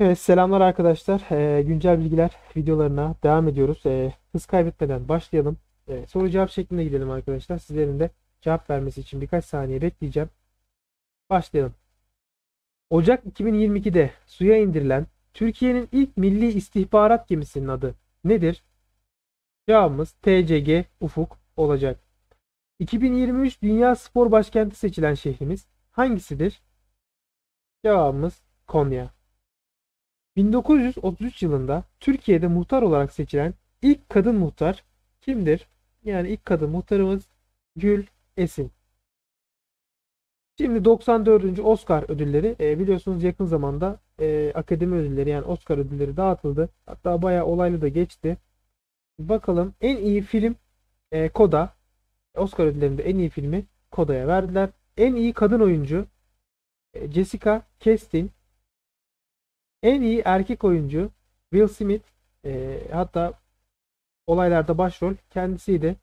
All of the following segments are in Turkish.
Evet, selamlar arkadaşlar. Ee, güncel bilgiler videolarına devam ediyoruz. Ee, hız kaybetmeden başlayalım. Ee, soru cevap şeklinde gidelim arkadaşlar. Sizlerin de cevap vermesi için birkaç saniye bekleyeceğim. Başlayalım. Ocak 2022'de suya indirilen Türkiye'nin ilk milli istihbarat gemisinin adı nedir? Cevabımız TCG Ufuk olacak. 2023 Dünya Spor Başkenti seçilen şehrimiz hangisidir? Cevabımız Konya. 1933 yılında Türkiye'de muhtar olarak seçilen ilk kadın muhtar kimdir? Yani ilk kadın muhtarımız Gül Esin. Şimdi 94. Oscar ödülleri e, biliyorsunuz yakın zamanda e, akademi ödülleri yani Oscar ödülleri dağıtıldı. Hatta bayağı olaylı da geçti. Bakalım en iyi film e, Koda. Oscar ödüllerinde en iyi filmi Koda'ya verdiler. En iyi kadın oyuncu e, Jessica Chastain. En iyi erkek oyuncu Will Smith. E, hatta olaylarda başrol kendisiydi.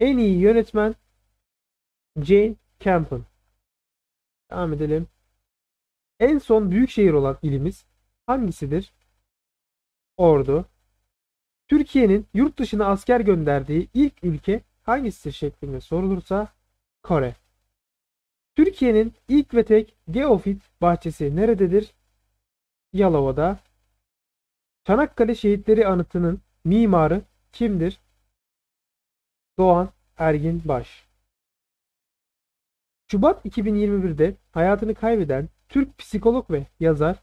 En iyi yönetmen Jane Campion. Devam edelim. En son büyük şehir olan ilimiz hangisidir? Ordu. Türkiye'nin yurt dışına asker gönderdiği ilk ülke hangisidir şeklinde sorulursa Kore. Türkiye'nin ilk ve tek geofit bahçesi nerededir? Yalova'da. Çanakkale Şehitleri Anıtı'nın mimarı kimdir? Doğan Ergin Baş. Şubat 2021'de hayatını kaybeden Türk psikolog ve yazar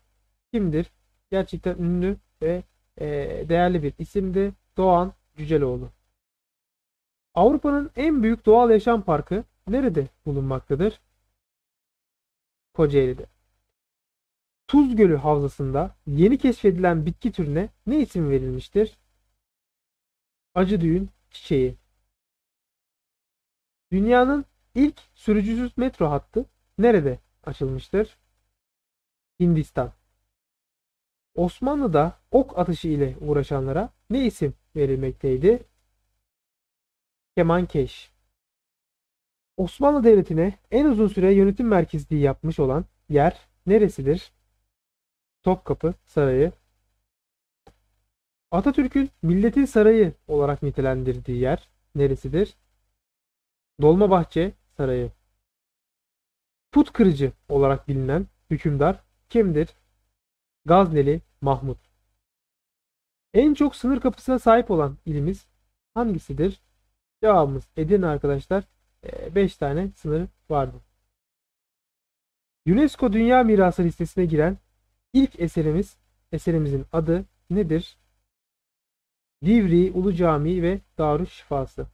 kimdir? Gerçekten ünlü ve e, değerli bir isimdi. Doğan Cüceloğlu. Avrupa'nın en büyük doğal yaşam parkı nerede bulunmaktadır? Kocaeli'de. Tuz Gölü Havzası'nda yeni keşfedilen bitki türüne ne isim verilmiştir? Acı düğün çiçeği. Dünyanın ilk sürücüsüz metro hattı nerede açılmıştır? Hindistan. Osmanlı'da ok atışı ile uğraşanlara ne isim verilmekteydi? Kemankeş. Osmanlı Devleti'ne en uzun süre yönetim merkezliği yapmış olan yer neresidir? Topkapı Sarayı. Atatürk'ün milletin sarayı olarak nitelendirdiği yer neresidir? Dolmabahçe Sarayı. Put kırıcı olarak bilinen hükümdar kimdir? Gazneli Mahmut. En çok sınır kapısına sahip olan ilimiz hangisidir? Cevabımız Edirne arkadaşlar. 5 tane sınır vardı. UNESCO Dünya Mirası listesine giren ilk eserimiz, eserimizin adı nedir? Divri Ulu Camii ve Darüşşifası.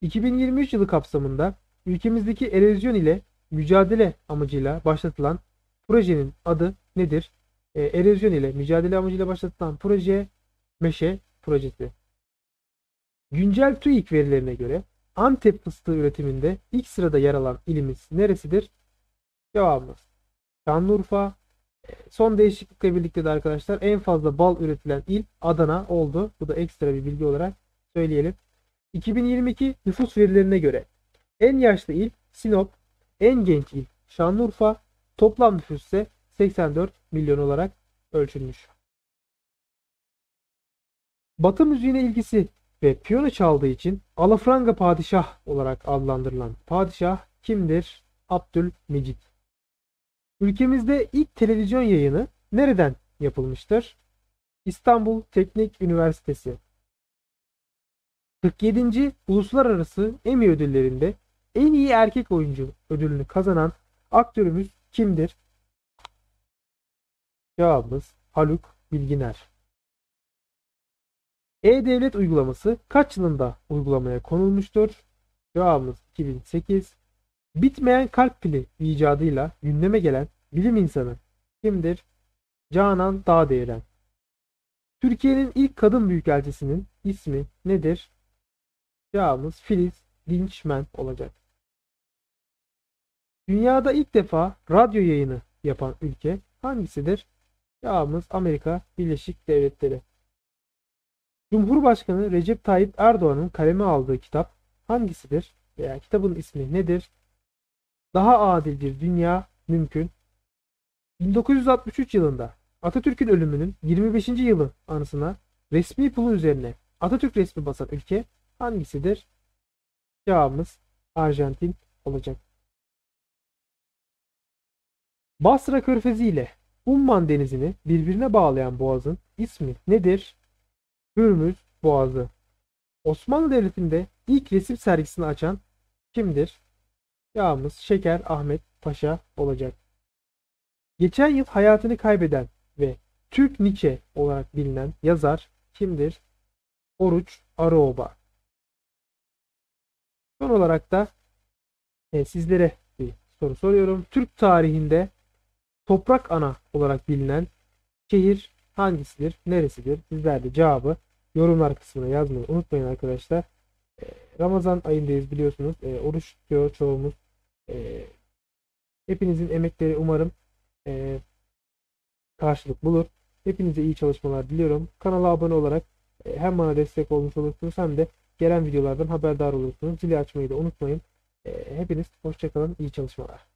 2023 yılı kapsamında ülkemizdeki erozyon ile mücadele amacıyla başlatılan projenin adı nedir? Ee, erozyon ile mücadele amacıyla başlatılan proje Meşe Projesi. Güncel TÜİK verilerine göre Antep fıstığı üretiminde ilk sırada yer alan ilimiz neresidir? Cevabımız Şanlıurfa. Ee, son değişiklikle birlikte de arkadaşlar en fazla bal üretilen il Adana oldu. Bu da ekstra bir bilgi olarak söyleyelim. 2022 nüfus verilerine göre en yaşlı il Sinop, en genç il Şanlıurfa, toplam nüfus ise 84 milyon olarak ölçülmüş. Batı müziğine ilgisi ve piyano çaldığı için Alafranga padişah olarak adlandırılan padişah kimdir? Abdülmecit. Ülkemizde ilk televizyon yayını nereden yapılmıştır? İstanbul Teknik Üniversitesi. 47. Uluslararası Emmy ödüllerinde en iyi erkek oyuncu ödülünü kazanan aktörümüz kimdir? Cevabımız Haluk Bilginer. E-Devlet uygulaması kaç yılında uygulamaya konulmuştur? Cevabımız 2008. Bitmeyen kalp pili icadıyla gündeme gelen bilim insanı kimdir? Canan Dağdeyren. Türkiye'nin ilk kadın büyükelçisinin ismi nedir? Cevabımız Filiz Dinçmen olacak. Dünyada ilk defa radyo yayını yapan ülke hangisidir? Cevabımız Amerika Birleşik Devletleri. Cumhurbaşkanı Recep Tayyip Erdoğan'ın kaleme aldığı kitap hangisidir? Veya kitabın ismi nedir? Daha adil bir dünya mümkün 1963 yılında Atatürk'ün ölümünün 25. yılı anısına resmi pulu üzerine Atatürk resmi basan ülke hangisidir? Cevabımız Arjantin olacak. Basra Körfezi ile Umman Denizi'ni birbirine bağlayan boğazın ismi nedir? Hürmüz Boğazı. Osmanlı Devleti'nde ilk resim sergisini açan kimdir? Cevabımız Şeker Ahmet Paşa olacak. Geçen yıl hayatını kaybeden ve Türk Nietzsche olarak bilinen yazar kimdir? Oruç Arıoba. Son olarak da e, sizlere bir soru soruyorum. Türk tarihinde toprak ana olarak bilinen şehir hangisidir? Neresidir? Sizler de cevabı yorumlar kısmına yazmayı unutmayın arkadaşlar. E, Ramazan ayındayız biliyorsunuz. E, oruç tutuyor çoğumuz. E, hepinizin emekleri umarım e, karşılık bulur. Hepinize iyi çalışmalar diliyorum. Kanala abone olarak e, hem bana destek olmuş olursunuz hem de gelen videolardan haberdar olursunuz. Zili açmayı da unutmayın. E, hepiniz hoşçakalın. iyi çalışmalar.